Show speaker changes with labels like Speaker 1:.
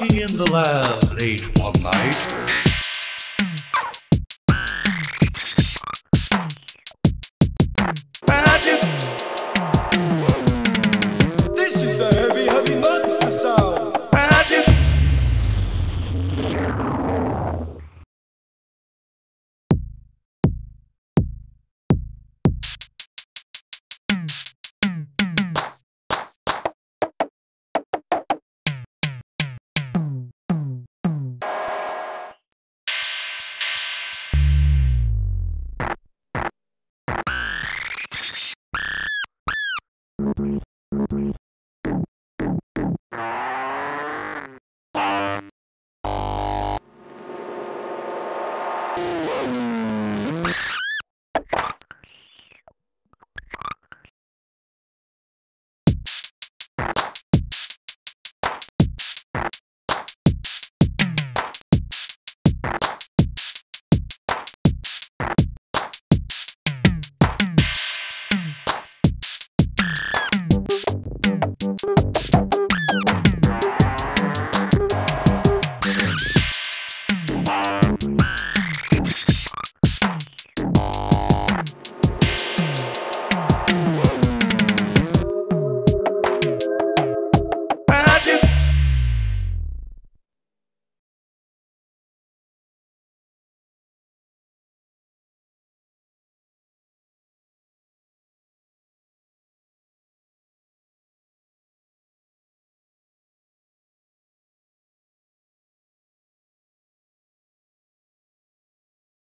Speaker 1: walking in the lab late one night. Thank.